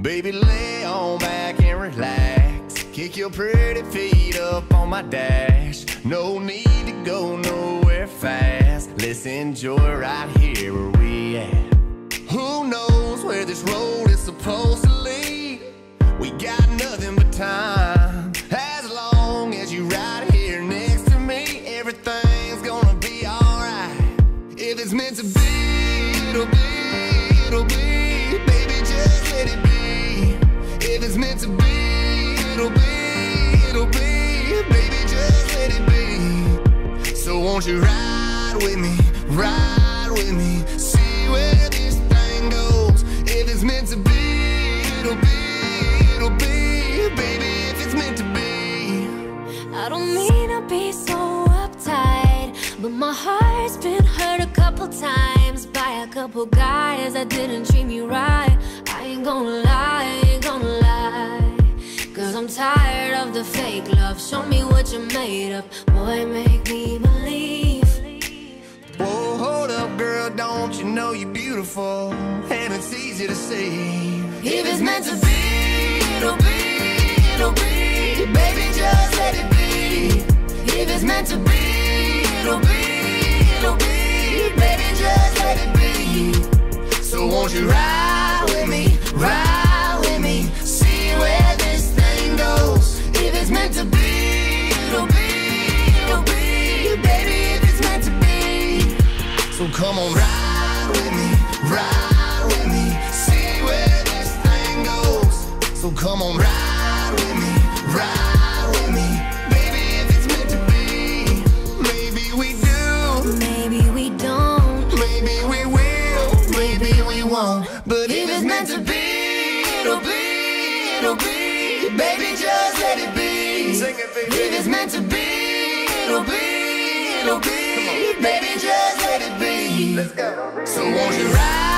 Baby, lay on back and relax. Kick your pretty feet up on my dash. No need to go nowhere fast. Let's enjoy right here where we at. Who knows where this road is supposed to lead? We got nothing but time. As long as you right here next to me, everything's gonna be alright. If it's meant to be, it'll be, won't you ride with me, ride with me, see where this thing goes. If it's meant to be, it'll be, it'll be. Baby, if it's meant to be. I don't mean to be so uptight, but my heart's been hurt a couple times by a couple guys that didn't treat me right. I ain't gonna lie, I ain't gonna lie. Cause I'm tired of the fake love. Show me what you're made of. Boy, make me believe. Don't you know you're beautiful? And it's easy to see. If it's meant to be, it'll be, it'll be. Baby, just let it be. If it's meant to be, it'll be, it'll be. Baby, just let it be. So won't you ride come on, ride with me, ride with me, see where this thing goes. So come on, ride with me, ride with me, baby, if it's meant to be. Maybe we do, Maybe we don't. maybe we will, maybe we won't. But if it's meant to be, it'll be, it'll be. Baby, just let it be. Sing it, baby. If it's meant to be, it'll be, it'll be. Baby, just let it be. Let's go. So won't you ride?